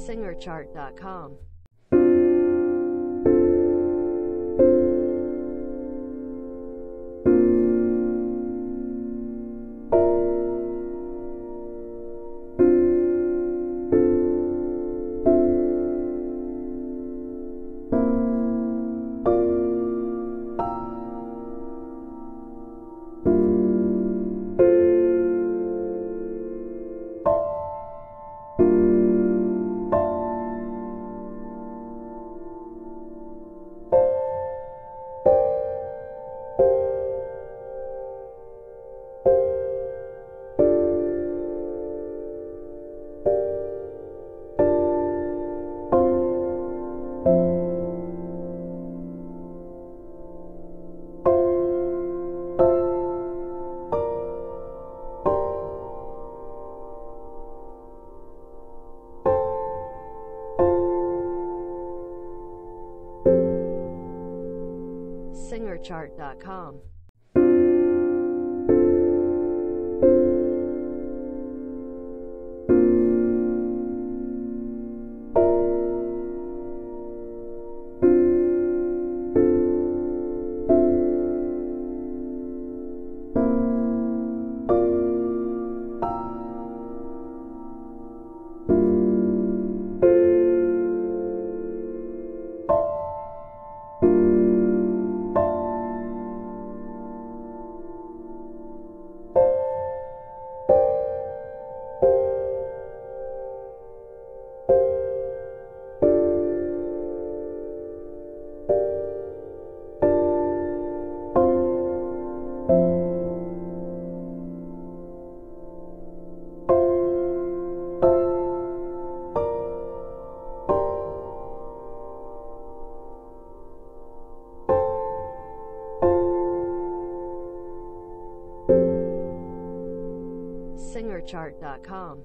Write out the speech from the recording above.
SingerChart.com. SingerChart.com. SingerChart.com.